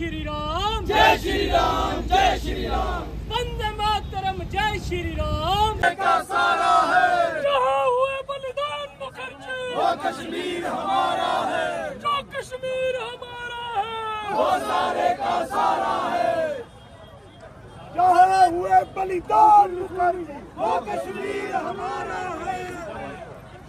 श्री राम जय श्री राम जय श्री राम वंदे मातरम जय श्री राम का सारा है जहाँ हुए बलिदान मुखर्जी वो कश्मीर हमारा है जो कश्मीर हमारा है वो सारे का सारा है जहाँ हुए बलिदान मुखर्जी वो कश्मीर हमारा है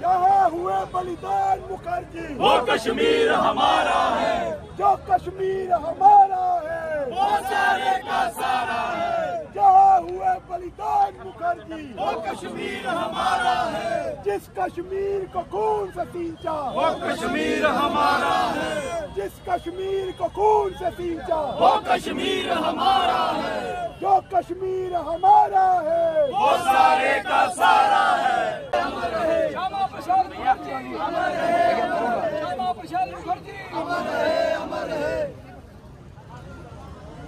जहाँ हुए बलिदान मुखर्जी। वो कश्मीर हमारा है। जो कश्मीर हमारा है। वो सारे का सारा है। जहाँ हुए बलिदान मुखर्जी। वो कश्मीर हमारा है। जिस कश्मीर को खून से सींचा। वो कश्मीर हमारा है। जिस कश्मीर को खून से सींचा। वो कश्मीर हमारा है। जो कश्मीर हमारा है। वो सारे का सारा है श्यामा प्रसाद मुखर्जी अमर रहे श्यामा प्रसाद मुखर्जी अमर रहे अमर रहे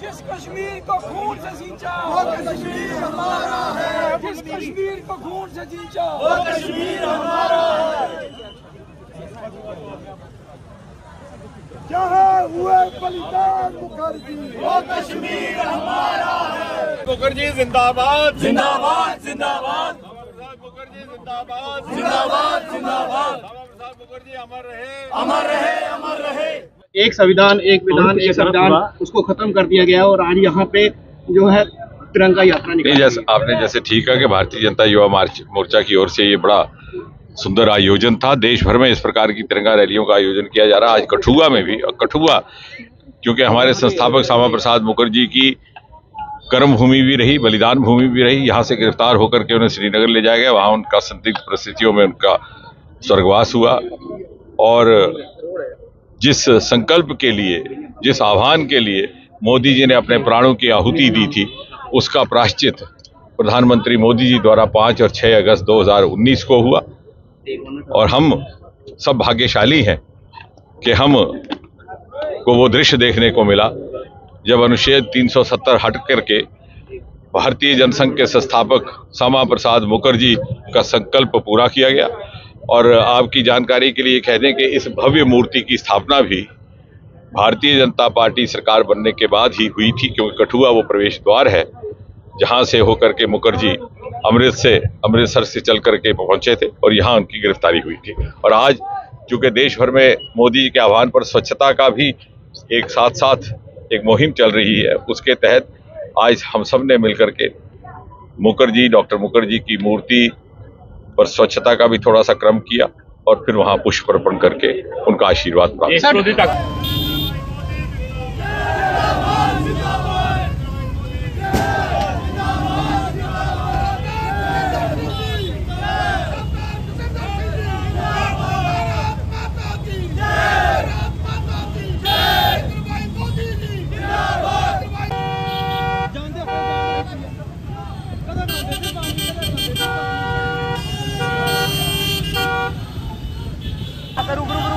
जिस कश्मीर को खून से सींचा वो कश्मीर हमारा है। जिस कश्मीर को खून से सींचा वो कश्मीर हमारा है। जहाँ हुए बलिदान मुखर्जी वो कश्मीर हमारा है। मुखर्जी जिंदाबाद। जिंदाबाद जिंदाबाद। जिंदाबाद। जिंदाबाद जिंदाबाद। श्यामा प्रसाद मुखर्जी अमर रहे। अमर रहे अमर रहे। एक संविधान एक विधान एक संविधान उसको खत्म कर दिया गया और आज यहाँ पे जो है तिरंगा यात्रा निकली जैसे आपने जैसे ठीक है कि भारतीय जनता युवा मार्च मोर्चा की ओर से ये बड़ा सुंदर आयोजन था। देश भर में इस प्रकार की तिरंगा रैलियों का आयोजन किया जा रहा है। आज कठुआ में भी कठुआ क्योंकि हमारे संस्थापक श्यामा प्रसाद मुखर्जी की कर्म भूमि भी रही, बलिदान भूमि भी रही, यहाँ से गिरफ़्तार होकर के उन्हें श्रीनगर ले जाया गया। वहाँ उनका संदिग्ध परिस्थितियों में उनका स्वर्गवास हुआ। और जिस संकल्प के लिए, जिस आह्वान के लिए मोदी जी ने अपने प्राणों की आहुति दी थी, उसका प्राश्चित प्रधानमंत्री मोदी जी द्वारा 5 और 6 अगस्त 2019 को हुआ। और हम सब भाग्यशाली हैं कि हम को वो दृश्य देखने को मिला। जब अनुच्छेद 370 हट करके भारतीय जनसंघ के संस्थापक श्यामा प्रसाद मुखर्जी का संकल्प पूरा किया गया और आपकी जानकारी के लिए कह दें कि इस भव्य मूर्ति की स्थापना भी भारतीय जनता पार्टी सरकार बनने के बाद ही हुई थी, क्योंकि कठुआ वो प्रवेश द्वार है, जहाँ से होकर के मुखर्जी अमृत से, अमृतसर से चल करके पहुँचे थे और यहाँ उनकी गिरफ्तारी हुई थी। और आज चूँकि देश भर में मोदी जी के आह्वान पर स्वच्छता का भी एक साथ साथ एक मुहिम चल रही है, उसके तहत आज हम सबने मिलकर के मुखर्जी, डॉक्टर मुखर्जी की मूर्ति पर स्वच्छता का भी थोड़ा सा क्रम किया और फिर वहाँ पुष्प अर्पण करके उनका आशीर्वाद प्राप्त। Tartaruga,